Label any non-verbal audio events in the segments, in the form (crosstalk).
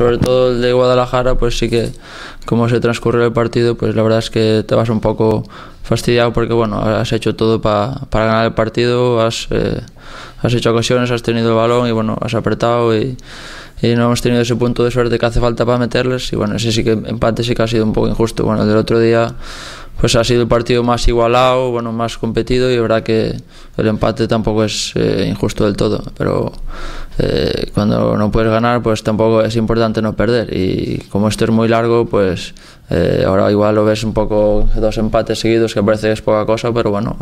Sobre todo el de Guadalajara, pues sí que como se transcurre el partido, pues la verdad es que te vas un poco fastidiado porque bueno, has hecho todo para ganar el partido, has, eh, has hecho ocasiones, has tenido el balón y bueno, has apretado y, y no hemos tenido ese punto de suerte que hace falta para meterles y bueno, ese sí que empate sí que ha sido un poco injusto. Bueno, el del otro día pues ha sido el partido más igualado, bueno, más competido y verdad que el empate tampoco es eh, injusto del todo, pero eh, cuando no puedes ganar pues tampoco es importante no perder y como esto es muy largo pues eh, ahora igual lo ves un poco dos empates seguidos que parece que es poca cosa, pero bueno,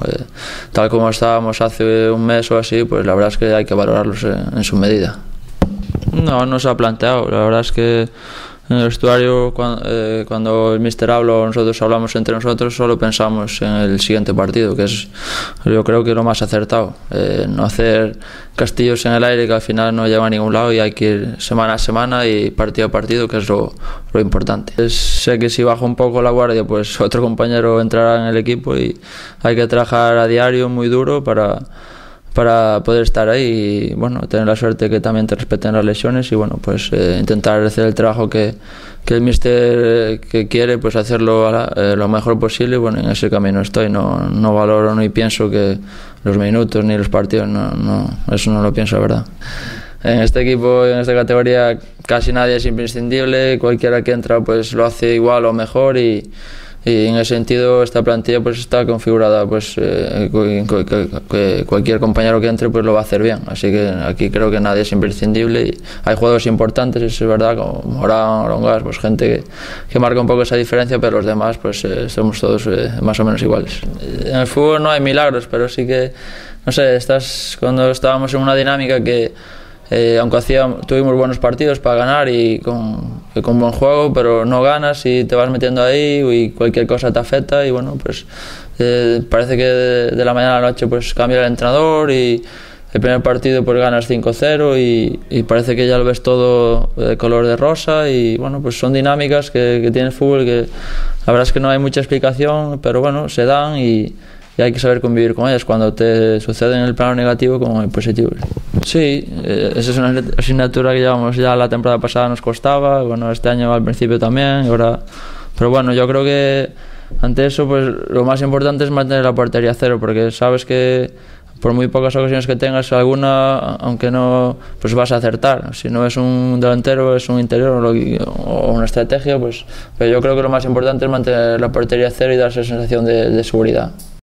tal como estábamos hace un mes o así, pues la verdad es que hay que valorarlos en su medida. No, no se ha planteado. La verdad es que en el vestuario, eh, cuando, el mister habla o nosotros hablamos entre nosotros, solo pensamos en el siguiente partido, que es yo creo que lo más acertado. Eh, no hacer castillos en el aire que al final no lleva a ningún lado y hay que ir semana a semana y partido a partido, que es lo, lo importante. sé que si bajo un poco la guardia, pues (laughs) otro compañero entrará en el equipo y hay que trabajar a diario muy duro para para poder estar ahí y bueno, tener la suerte que también te respeten las lesiones y bueno, pues eh, intentar hacer el trabajo que, que el mister eh, que quiere, pues hacerlo eh, lo mejor posible. Y bueno, en ese camino estoy, no, no valoro ni pienso que los minutos ni los partidos, no, no, eso no lo pienso, la verdad. En este equipo, en esta categoría, casi nadie es imprescindible, cualquiera que entra pues lo hace igual o mejor y y en ese sentido esta plantilla pues está configurada pues eh, que, cualquier compañero que entre pues lo va a hacer bien. Así que aquí creo que nadie es imprescindible y hay juegos importantes eso es verdad como Morán, Orongas pues gente que, marca un poco esa diferencia pero los demás pues eh, somos todos eh, más o menos iguales. En el fútbol no hay milagros pero sí que no sé estás cuando estábamos en una dinámica que eh, aunque hacía, tuvimos buenos partidos para ganar y con, con, buen juego, pero no ganas y te vas metiendo ahí y cualquier cosa te afecta y bueno, pues eh, parece que de, la mañana a la noche pues cambia el entrenador y el primer partido pues ganas 5-0 y, y, parece que ya lo ves todo de color de rosa y bueno, pues son dinámicas que, que tiene el fútbol que la verdad es que no hay mucha explicación, pero bueno, se dan y y hay que saber convivir con ellas cuando te sucede en el plano negativo como en positivo. Sí, eh, esa es una asignatura que llevamos ya la temporada pasada nos costaba, bueno, este año al principio también, ahora... Pero bueno, yo creo que ante eso pues lo más importante es mantener la portería cero, porque sabes que por muy pocas ocasiones que tengas alguna, aunque no, pues vas a acertar. Si no es un delantero, es un interior o una estrategia, pues pero yo creo que lo más importante es mantener la portería cero y dar esa sensación de seguridad.